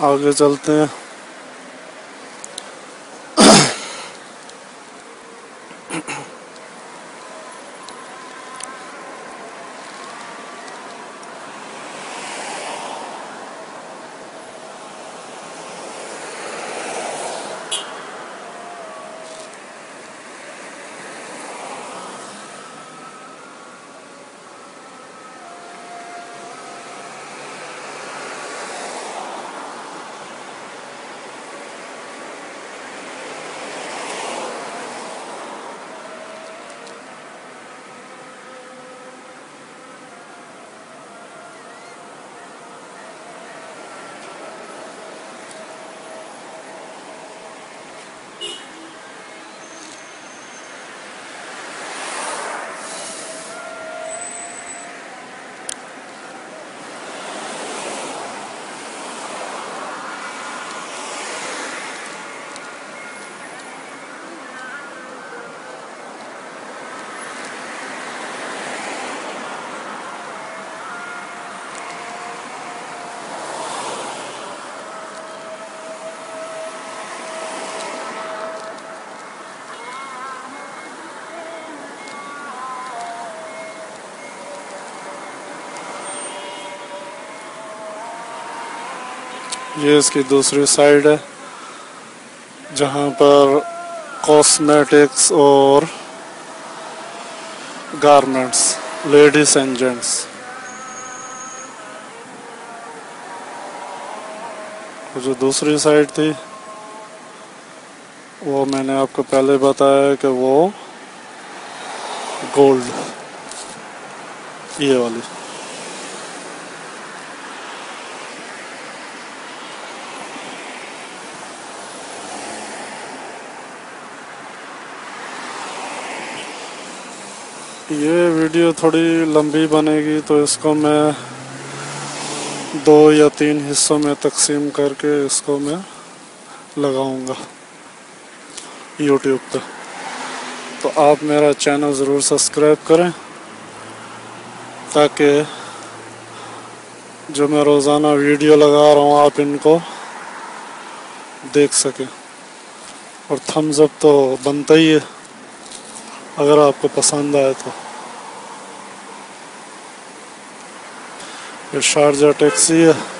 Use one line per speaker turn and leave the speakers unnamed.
आगे चलते हैं। ये इसकी दूसरी साइड है, जहाँ पर कॉस्मेटिक्स और गारमेंट्स लेडीज़ एंड जेंट्स जो दूसरी साइड थी, वो मैंने आपको पहले बताया कि वो गोल्ड ये वाली। ये वीडियो थोड़ी लंबी बनेगी तो इसको मैं दो या तीन हिस्सों में तकसीम करके इसको मैं लगाऊँगा यूट्यूब पे। तो आप मेरा चैनल ज़रूर सब्सक्राइब करें, ताकि जो मैं रोज़ाना वीडियो लगा रहा हूँ, आप इनको देख सकें। और थम्स अप तो बनता ही है। अगर आपको पसंद आए तो। ये शारजा टैक्सी है।